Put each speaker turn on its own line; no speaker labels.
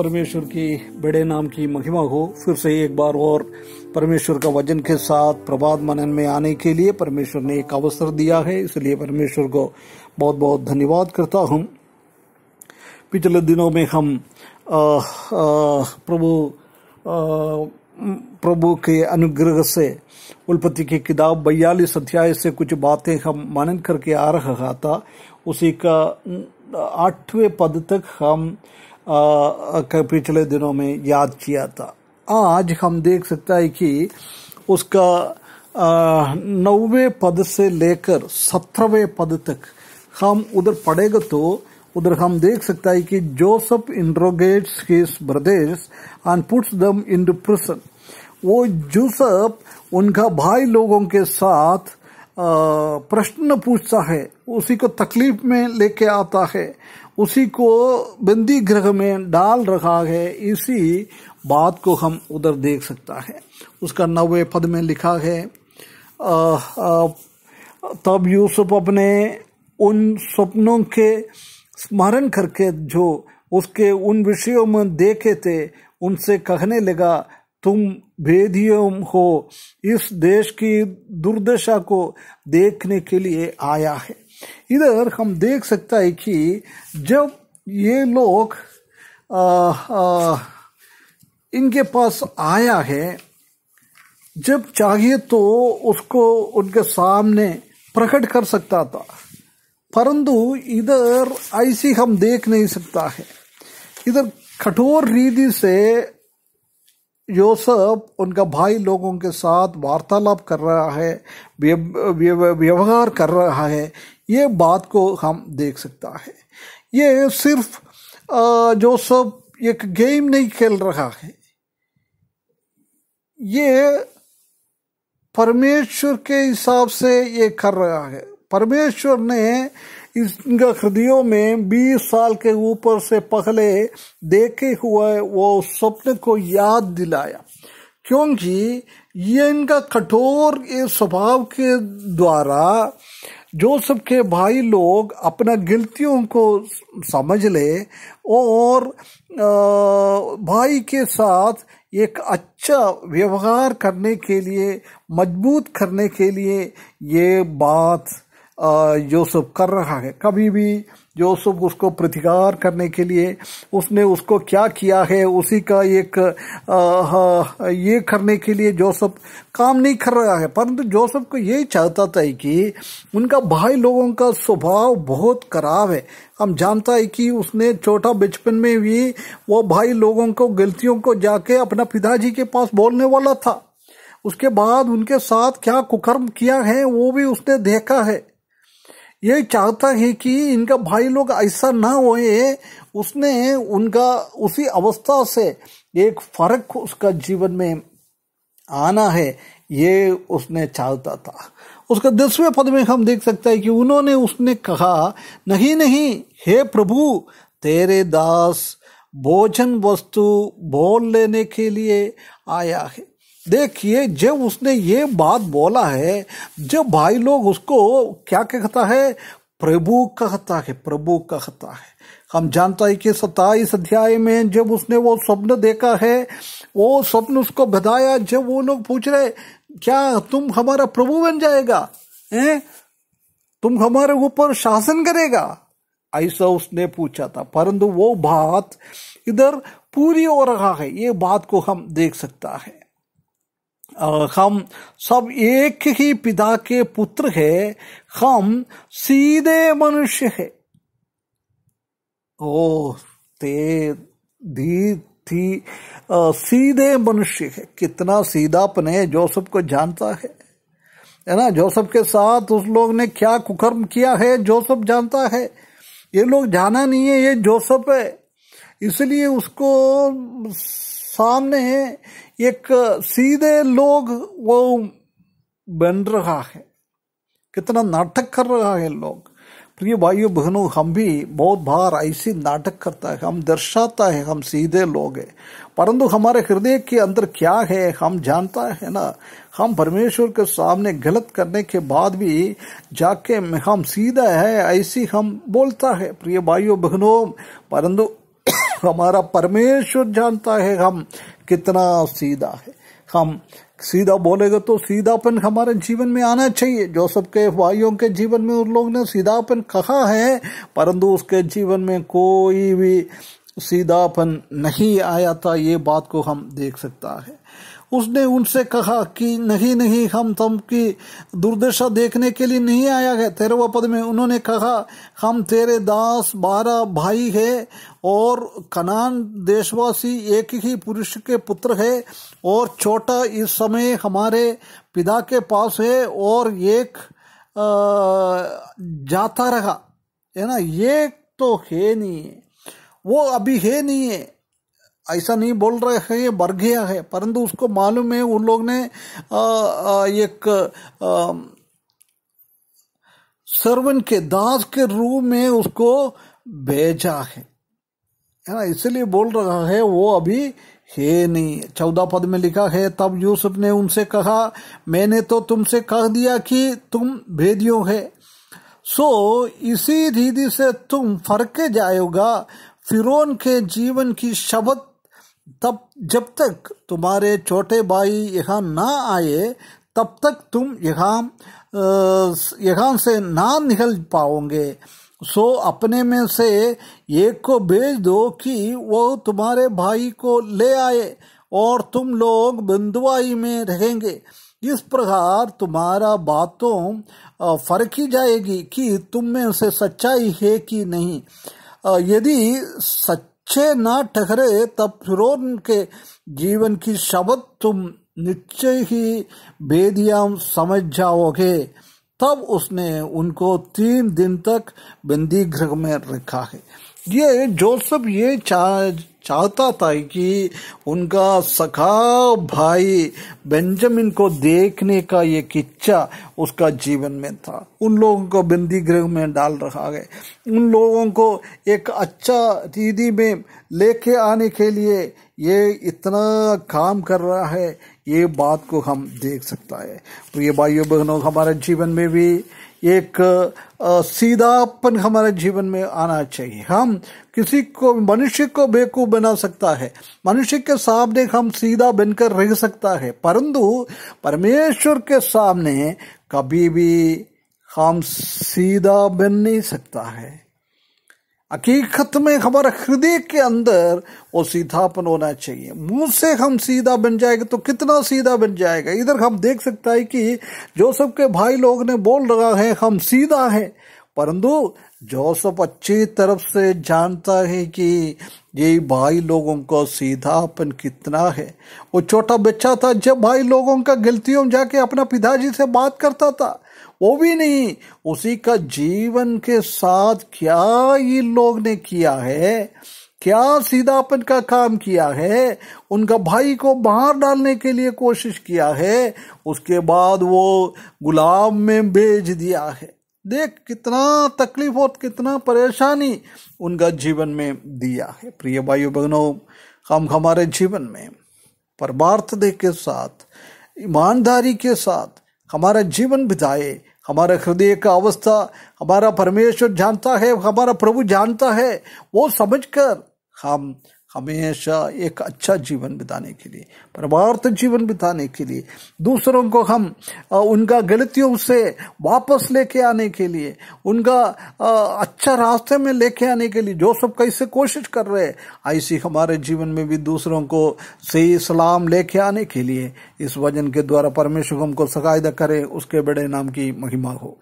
परमेश्वर की बड़े नाम की महिमा हो फिर से एक बार और परमेश्वर का वज़न के साथ प्रभात मनन में आने के लिए परमेश्वर ने एक अवसर दिया है। इसलिए परमेश्वर को बहुत बहुत धन्यवाद करता हूँ। पिछले दिनों में हम आ, आ, प्रभु आ, प्रभु के अनुग्रह से उल्पत्ति की किताब बयालीस अध्याय से कुछ बातें हम मनन करके आ रहा था। उसी का आठवें पद तक हम पिछले दिनों में याद किया था। आज हम देख सकता है कि उसका नौवे पद से लेकर सत्रहवें पद तक हम उधर पढ़ेगा तो उधर हम देख सकता है कि Joseph interrogates his brothers and puts them in prison वो जोसफ, उनका भाई लोगों के साथ प्रश्न पूछता है, उसी को तकलीफ़ में लेके आता है। उसी को बंदी गृह में डाल रखा है। इसी बात को हम उधर देख सकता है। उसका नवे पद में लिखा है आ, आ, तब यूसुफ अपने उन स्वप्नों के स्मरण करके जो उसके उन विषयों में देखे थे उनसे कहने लगा तुम भेदियों हो। इस देश की दुर्दशा को देखने के लिए आया है। इधर हम देख सकता है कि जब ये लोग आ, आ, इनके पास आया है जब चाहिए तो उसको उनके सामने प्रकट कर सकता था। परंतु इधर ऐसी हम देख नहीं सकता है। इधर कठोर रीति से योसफ उनका भाई लोगों के साथ वार्तालाप कर रहा है व्यवहार कर रहा है ये बात को हम देख सकता है। ये सिर्फ़ जो सब एक गेम नहीं खेल रहा है, ये परमेश्वर के हिसाब से ये कर रहा है। परमेश्वर ने इनका हृदयों में 20 साल के ऊपर से पहले देखे हुए वो स्वप्न को याद दिलाया। क्योंकि ये इनका कठोर ये स्वभाव के द्वारा जो के भाई लोग अपना गलतियों को समझ ले और भाई के साथ एक अच्छा व्यवहार करने के लिए, मज़बूत करने के लिए ये बात यूसुफ कर रहा है। कभी भी यूसुफ उसको प्रतिकार करने के लिए उसने उसको क्या किया है उसी का एक आ, ये करने के लिए जोसफ काम नहीं कर रहा है। परंतु जोसफ को यही चाहता था कि उनका भाई लोगों का स्वभाव बहुत खराब है। हम जानता है कि उसने छोटा बचपन में भी वो भाई लोगों को गलतियों को जाके अपना पिताजी के पास बोलने वाला था। उसके बाद उनके साथ क्या कुकर्म किया है वो भी उसने देखा है। ये चाहता है कि इनका भाई लोग ऐसा ना होए, उसने उनका उसी अवस्था से एक फ़र्क उसका जीवन में आना है, ये उसने चाहता था। उसका दसवें पद में हम देख सकते हैं कि उन्होंने उसने कहा, नहीं नहीं, हे प्रभु, तेरे दास, भोजन वस्तु बोल लेने के लिए आया है। देखिए, जब उसने ये बात बोला है, जब भाई लोग उसको क्या कहता है? प्रभु कहता है, प्रभु कहता है। हम जानता है कि सताईस अध्याय में जब उसने वो स्वप्न देखा है, वो स्वप्न उसको बताया जब वो लोग पूछ रहे, क्या तुम हमारा प्रभु बन जाएगा? हैं? तुम हमारे ऊपर शासन करेगा? ऐसा उसने पूछा था। परंतु वो बात इधर पूरी हो रहा है। ये बात को हम देख सकता है। हम सब एक ही पिता के पुत्र है। हम सीधे मनुष्य है। ओ ते धी थी आ, सीधे मनुष्य है। कितना सीधापन है जोसफ को जानता है। है ना? जोसफ के साथ उस लोग ने क्या कुकर्म किया है जोसफ जानता है। ये लोग जाना नहीं है ये जोसफ है। इसलिए उसको सामने एक सीधे लोग वो बन रहा है। कितना नाटक कर रहा है लोग। प्रिय भाइयों, बहनों, हम भी बहुत बार ऐसी नाटक करता है, हम दर्शाता है, हम सीधे लोग हैं। परंतु हमारे हृदय के अंदर क्या है, हम जानता है ना। हम परमेश्वर के सामने गलत करने के बाद भी जाके हम सीधा है, ऐसी हम बोलता है। प्रिय भाइयों, बहनों, परंतु हमारा परमेश्वर जानता है हम कितना सीधा है। हम सीधा बोलेगा तो सीधापन हमारे जीवन में आना चाहिए। जो सबके भाइयों के जीवन में उन लोग ने सीधापन कहा है, परंतु उसके जीवन में कोई भी सीधापन नहीं आया था, ये बात को हम देख सकता है। उसने उनसे कहा कि नहीं नहीं, हम तुम की दुर्दशा देखने के लिए नहीं आया है। तेरहवा पद में उन्होंने कहा, हम तेरे दास बारह भाई है और कनान देशवासी एक ही पुरुष के पुत्र है और छोटा इस समय हमारे पिता के पास है और एक जाता रहा। है ना? ये तो है नहीं। वो अभी है नहीं है। ऐसा नहीं बोल रहे हैं, ये मर गया है। परंतु उसको मालूम है, उन लोग ने एक सर्वन के दास के रूप में उसको भेजा है। है ना? इसलिए बोल रहा है, वो अभी है नहीं। चौदह पद में लिखा है, तब यूसुफ ने उनसे कहा, मैंने तो तुमसे कह दिया कि तुम भेदियो है। सो, इसी रीति से तुम फरके जाएगा फिरौन के जीवन की शब्द तब जब तक तुम्हारे छोटे भाई यहाँ ना आए, तब तक तुम यहाँ यहाँ से ना निकल पाओगे। सो अपने में से एक को भेज दो कि वो तुम्हारे भाई को ले आए और तुम लोग बंदुआई में रहेंगे। इस प्रकार तुम्हारा बातों फ़र्क ही जाएगी कि तुम में से सच्चाई है कि नहीं। यदि सच अच्छे ना ठहरे, तब फिर उनके जीवन की शब्द तुम निश्चय ही बेदिया समझ जाओगे। तब उसने उनको तीन दिन तक बंदी गृह में रखा है। ये जोसफ ये चाहता था कि उनका सखा भाई बेंजामिन को देखने का ये किच्चा उसका जीवन में था। उन लोगों को बंदी गृह में डाल रहा है उन लोगों को एक अच्छा दीदी में लेके आने के लिए ये इतना काम कर रहा है, ये बात को हम देख सकता है। तो ये भाइयों बहनों हमारे जीवन में भी एक सीधापन हमारे जीवन में आना चाहिए। हम किसी को, मनुष्य को बेवकूफ़ बना सकता है। मनुष्य के सामने हम सीधा बनकर रह सकता है। परंतु परमेश्वर के सामने कभी भी हम सीधा बन नहीं सकता है। हकीकत में हमारे हृदय के अंदर वो सीधापन होना चाहिए। मुँह से हम सीधा बन जाएगा तो कितना सीधा बन जाएगा? इधर हम देख सकता है कि जो सबके भाई लोग ने बोल रहा है, हम सीधा है। परंतु जोसफ अच्छी तरफ़ से जानता है कि ये भाई लोगों को सीधापन कितना है। वो छोटा बच्चा था, जब भाई लोगों का गलतियों में जाके अपना पिताजी से बात करता था, वो भी नहीं। उसी का जीवन के साथ क्या ये लोग ने किया है? क्या सीधापन का काम किया है? उनका भाई को बाहर डालने के लिए कोशिश किया है, उसके बाद वो गुलाम में भेज दिया है। देख कितना तकलीफ़ और कितना परेशानी उनका जीवन में दिया है। प्रिय भाई बहनों हम हमारे जीवन में परमार्थ के साथ, ईमानदारी के साथ, हमारा जीवन बिताए, हमारे हृदय का अवस्था, हमारा परमेश्वर जानता है, हमारा प्रभु जानता है, वो समझकर हम हमेशा एक अच्छा जीवन बिताने के लिए, परमार्थ जीवन बिताने के लिए, दूसरों को हम उनका गलतियों से वापस लेके आने के लिए, उनका अच्छा रास्ते में लेके आने के लिए जो सब कैसे कोशिश कर रहे हैं, ऐसी हमारे जीवन में भी दूसरों को सही सलाम लेके आने के लिए, इस वज़न के द्वारा परमेश्वर हमको सकायदा करे, उसके बड़े नाम की महिमा हो।